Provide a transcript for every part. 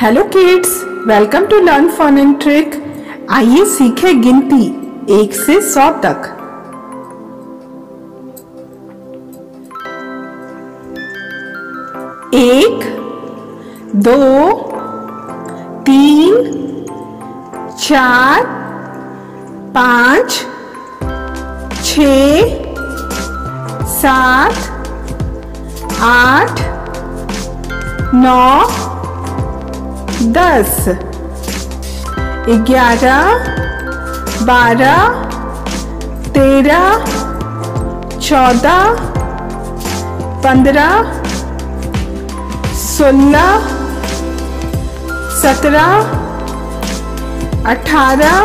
Hello kids welcome to learn fun and trick आइए सीखे गिनती एक से सौ तक। एक, दो, तीन, चार, पाँच, छ, सात, आठ, नौ दस ग्यारह बारह तेरह चौदह पंद्रह सोलह सत्रह अठारह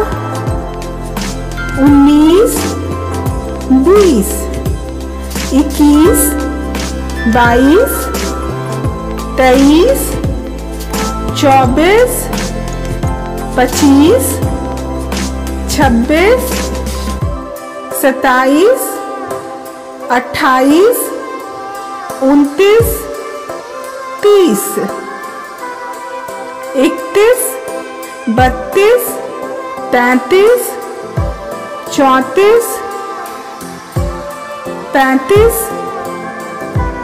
उन्नीस बीस इक्कीस बाईस तेईस चौबीस पच्चीस छब्बीस सताईस अट्ठाईस उनतीस तीस इकतीस बत्तीस तैतीस चौंतीस पैंतीस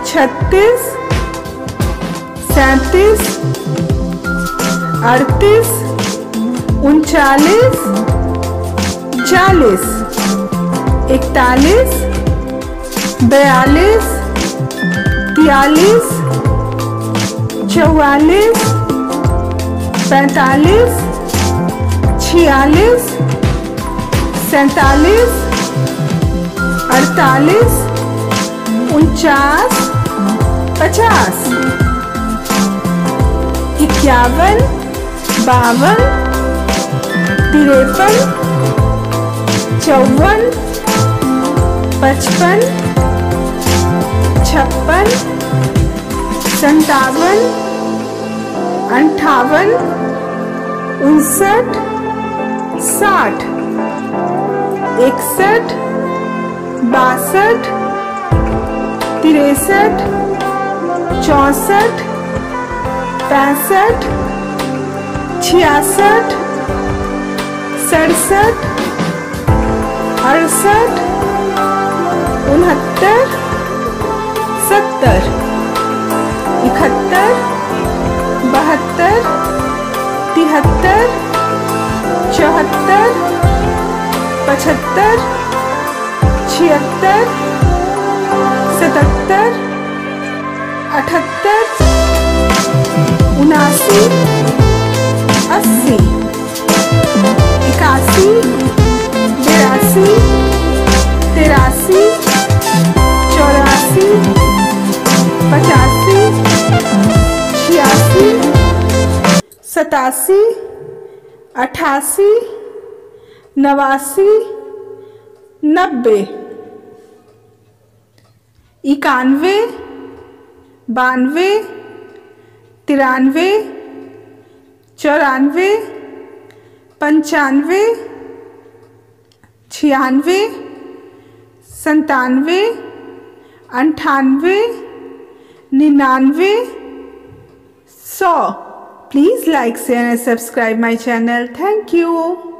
छत्तीस सैतीस अड़तीस उनचालीस चालीस इकतालीस बयालीस तियालीस चौवालीस पैंतालीस छियालीस सैतालीस अड़तालीस उनचास पचास इक्यावन बावन तिरपन चौवन पचपन छप्पन संतावन अंठावन उनसठ साठ इकसठ बासठ तिरसठ चौसठ पैंसठ छियासठ सड़सठ अड़सठ उनहत्तर सत्तर इकहत्तर बहत्तर तिहत्तर चौहत्तर पचहत्तर छिहत्तर सतहत्तर अठहत्तर उनासी सतासी अठासी नवासी नब्बे। इक्यानवे बानवे तिरानवे चौरानवे पंचानवे छियानवे संतानवे अंठानवे निन्यानवे सौ। Please like, share and subscribe my channel. Thank you.